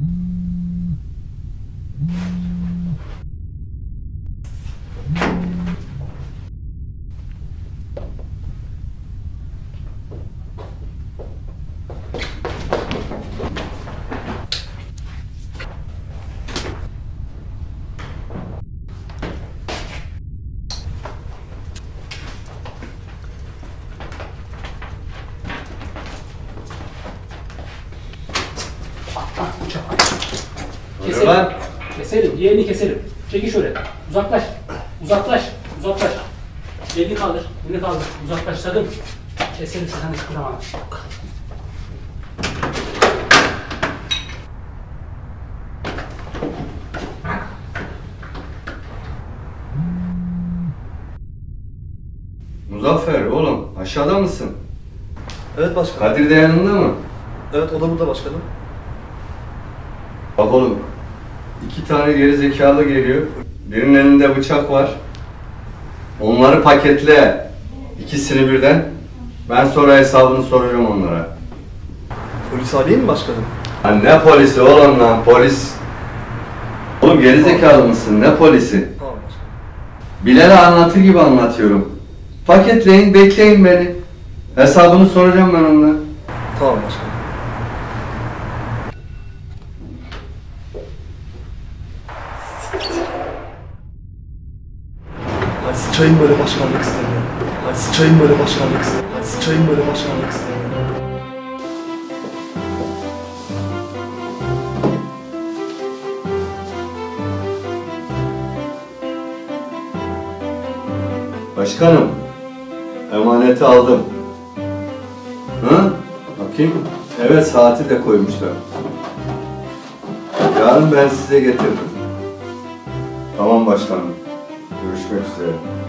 うん。Keselim. lan. Keselim. Yeğeni keselim. Çekil şöyle. Uzaklaş. Uzaklaş. Uzaklaş. Elini kaldır. Elini kaldır. Uzaklaş sakın. Keselim sakın kıpırdama. Muzaffer oğlum aşağıda mısın? Evet başkanım. Kadir de yanında mı? Evet o da burada başkanım. Bak oğlum. İki tane geri zekalı geliyor. Birinin elinde bıçak var. Onları paketle. İkisini birden. Ben sonra hesabını soracağım onlara. Polis arayayım mı başkanım? Lan ne polisi oğlum lan polis. Oğlum geri zekalı mısın? Ne polisi? Tamam başkanım. Bilal'e anlatır gibi anlatıyorum. Paketleyin, bekleyin beni. Hesabını soracağım ben onlara. Tamam başkanım. Sıçayım böyle başkanlık sistemine. Ay sıçayım böyle başkanlık sistemine. Ay sıçayım böyle başkanlık sistemine. Başkanım, emaneti aldım. Hı? Bakayım. Evet, saati de koymuşlar. Yarın ben size getiririm. Tamam başkanım. Görüşmek üzere.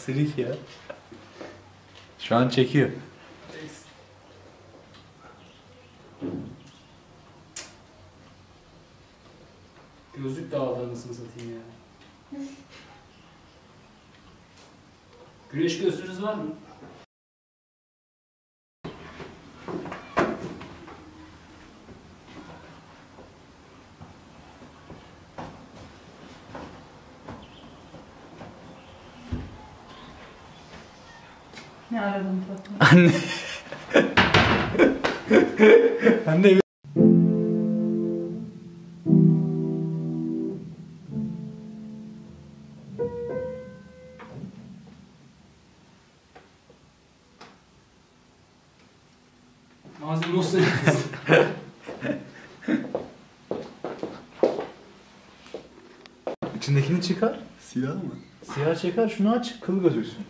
Aksilik ya. Şu an çekiyor. Gözlük dağıldı anasını satayım ya. Güneş gözlüğünüz var mı? Anne. Anne Malzeme olsun. içindekini çıkar. Siyah mı? Siyah çıkar şunu aç kıl gözüksün.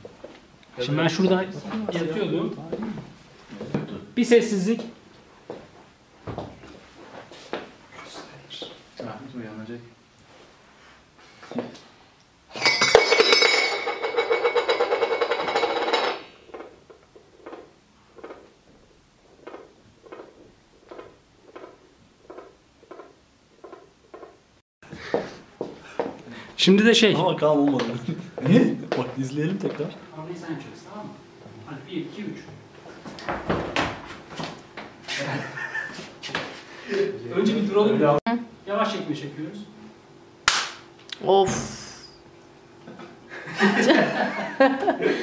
Şimdi ben şurada yatıyordum. Bir sessizlik. Şimdi de şey. Ama kalm olmadı. Niye? Bak izleyelim tekrar. Hamleyi sen yapacaksın tamam mı? Hadi 1, 2, 3. Önce bir duralım ya. Yavaş çekme çekiyoruz. Of.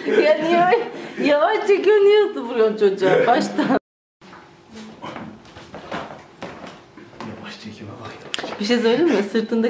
ya niye öyle yavaş çekiyor niye hızlı vuruyorsun çocuğa baştan? Yavaş çekime bak yavaş Bir şey söyleyeyim mi? Sırtında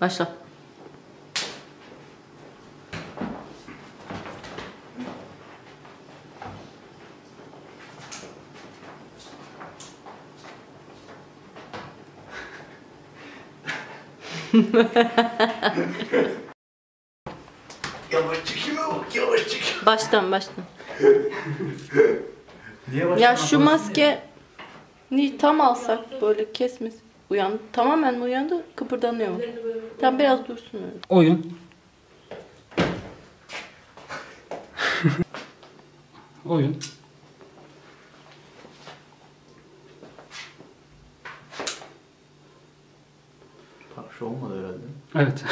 Başla. Yavaş çekime bak yavaş çekim. Baştan baştan. Niye Ya şu maske ni tam alsak böyle kesmez. Uyandı. Tamamen mi uyandı? Kıpırdanıyor mu? Tam biraz dursun öyle. Oyun. Oyun. Şu olmadı herhalde. Evet.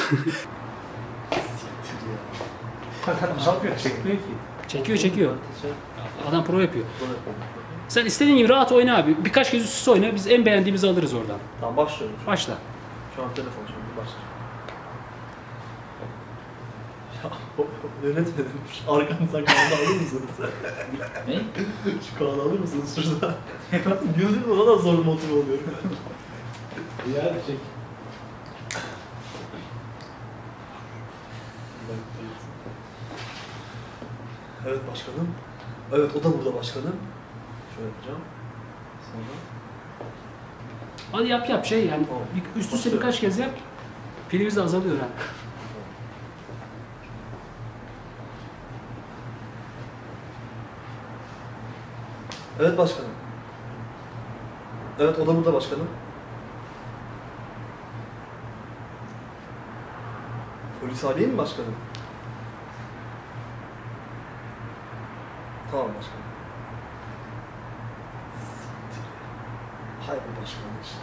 ne yapıyor? Çekmiyor ki. çekiyor çekiyor. Adam pro yapıyor. Sen istediğin gibi rahat oyna abi. Birkaç kez üst üste oyna. Biz en beğendiğimizi alırız oradan. Tamam başlıyorum. Başla. şu an telefon şimdi başla. Ya yönetmenim şu arkanızdan kağıdı alır mısınız? Ne? Şu kağıdı alır mısınız şurada? Güldüm o da zor motive oluyorum. Ya çek. Evet başkanım. Evet o da burada başkanım. Şöyle yapacağım. Sonra. Hadi yap yap şey yani. Tamam. Bir, üst üste birkaç kez yap. Pilimiz de azalıyor ha. Evet başkanım. Evet o da burada başkanım. Polis arayayım mı başkanım? Tamam başkanım. Hay bu başkanlık işte.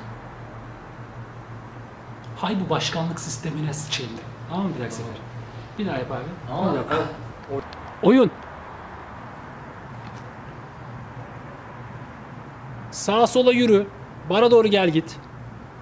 Hay bu başkanlık sistemine sıçayım. Tamam mı bir dahaki sefer? Bir daha yap abi. Dakika. Evet. Oyun. Sağa sola yürü. Bara doğru gel git. Baba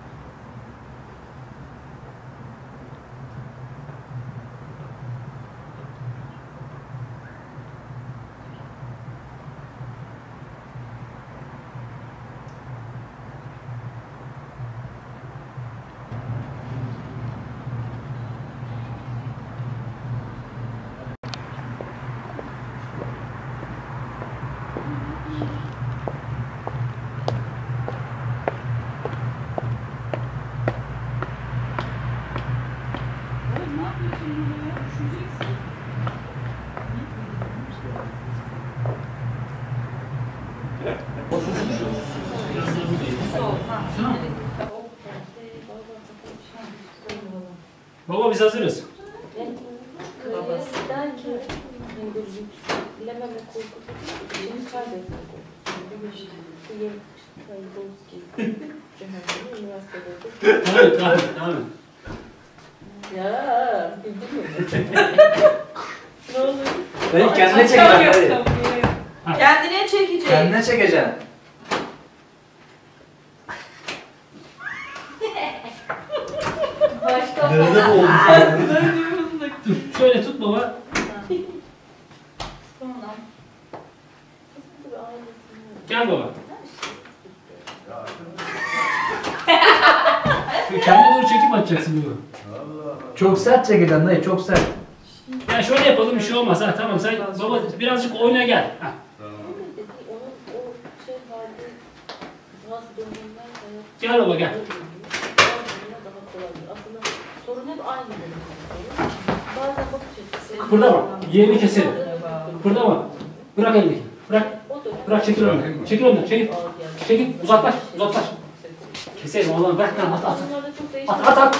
biz hazırız. Babası der ki hani böyle yükselememe korkusu beni kaybetme korkusu. Bu yeni Kaybolski Cehennemi üniversitede Devam et, devam et, devam et. Ya bildin mi? ne olur? Dayı kendine çekeceksin. Kendine çekecek. Kendine çekeceksin. Nerede bu oldu? Şöyle tut baba. Gel baba. Kendine doğru çekip atacaksın bunu. Çok sert çekeceksin dayı çok sert. Ya şöyle yapalım bir şey olmaz ha tamam sen baba birazcık oyna gel. Ha. Şey Gel baba gel. Kıpırdama. Yerini keselim. Kıpırdama. Bırak elini. Bırak. Bırak çekil önden. Çekil önden. Çekil. Çekil. Uzaklaş. Uzaklaş. Keselim Allah'ım bırak lan at at. At at at.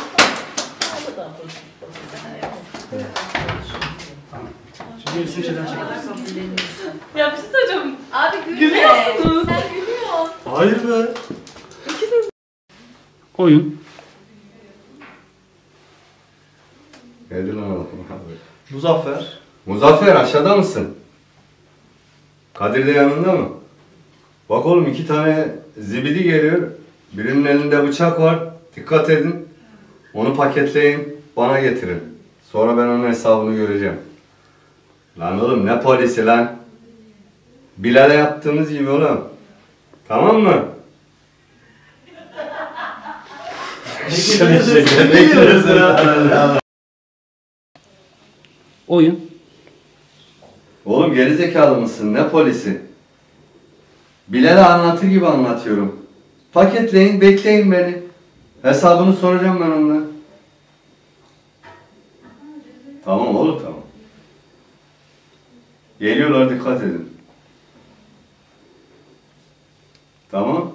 Şimdi gerisini şeyden çekelim. Ya bir şey söyleyeceğim. Abi gülüyorsunuz. Sen gülüyorsun. Hayır be. Oyun. Geldi lan oğlum. Muzaffer. Muzaffer aşağıda mısın? Kadir de yanında mı? Bak oğlum iki tane zibidi geliyor. Birinin elinde bıçak var. Dikkat edin. Onu paketleyin. Bana getirin. Sonra ben onun hesabını göreceğim. Lan oğlum ne polisi lan? Bilal'e yaptığımız gibi oğlum. Tamam mı? Bekliyoruz ya. Oyun. Oğlum gerizekalı mısın? Ne polisi? Bilal'e anlatır gibi anlatıyorum. Paketleyin, bekleyin beni. Hesabını soracağım ben onunla. Tamam oğlum tamam. Geliyorlar dikkat edin. Tamam.